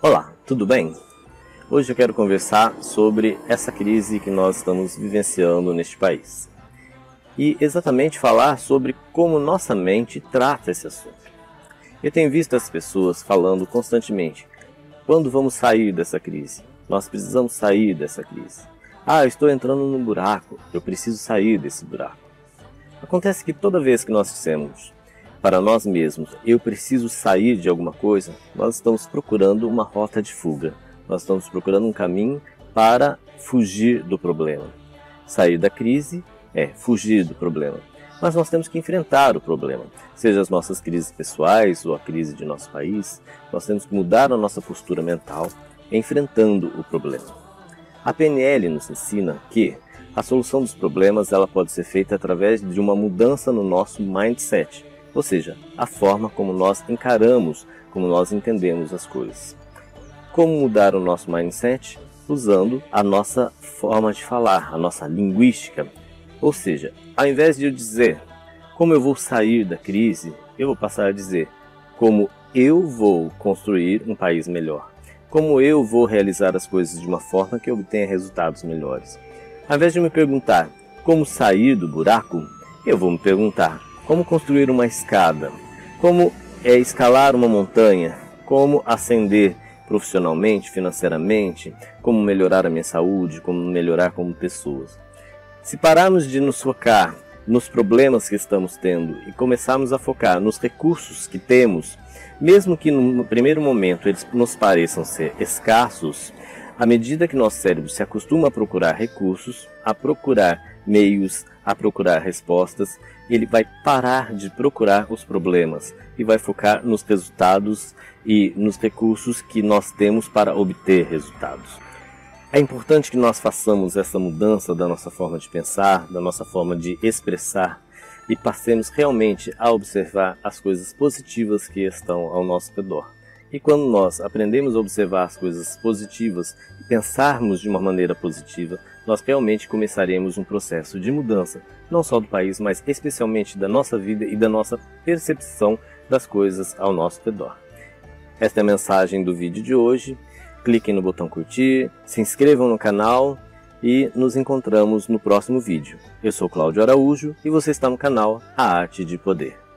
Olá, tudo bem? Hoje eu quero conversar sobre essa crise que nós estamos vivenciando neste país. E exatamente falar sobre como nossa mente trata esse assunto. Eu tenho visto as pessoas falando constantemente: quando vamos sair dessa crise? Nós precisamos sair dessa crise. Ah, eu estou entrando num buraco, eu preciso sair desse buraco. Acontece que toda vez que nós dissemos para nós mesmos, eu preciso sair de alguma coisa, nós estamos procurando uma rota de fuga. Nós estamos procurando um caminho para fugir do problema. Sair da crise é fugir do problema. Mas nós temos que enfrentar o problema, seja as nossas crises pessoais ou a crise de nosso país, nós temos que mudar a nossa postura mental enfrentando o problema. A PNL nos ensina que a solução dos problemas ela pode ser feita através de uma mudança no nosso mindset, ou seja, a forma como nós encaramos, como nós entendemos as coisas. Como mudar o nosso mindset? Usando a nossa forma de falar, a nossa linguística. Ou seja, ao invés de eu dizer como eu vou sair da crise, eu vou passar a dizer como eu vou construir um país melhor. Como eu vou realizar as coisas de uma forma que obtenha resultados melhores. Ao invés de me perguntar como sair do buraco, eu vou me perguntar como construir uma escada, como é escalar uma montanha, como ascender profissionalmente, financeiramente, como melhorar a minha saúde, como melhorar como pessoas. Se pararmos de nos focar nos problemas que estamos tendo e começarmos a focar nos recursos que temos, mesmo que no primeiro momento eles nos pareçam ser escassos, à medida que nosso cérebro se acostuma a procurar recursos, a procurar meios, a procurar respostas, ele vai parar de procurar os problemas e vai focar nos resultados e nos recursos que nós temos para obter resultados. É importante que nós façamos essa mudança da nossa forma de pensar, da nossa forma de expressar e passemos realmente a observar as coisas positivas que estão ao nosso redor. E quando nós aprendemos a observar as coisas positivas e pensarmos de uma maneira positiva, nós realmente começaremos um processo de mudança, não só do país, mas especialmente da nossa vida e da nossa percepção das coisas ao nosso redor. Esta é a mensagem do vídeo de hoje. Cliquem no botão curtir, se inscrevam no canal e nos encontramos no próximo vídeo. Eu sou Cláudio Araújo e você está no canal A Arte de Poder.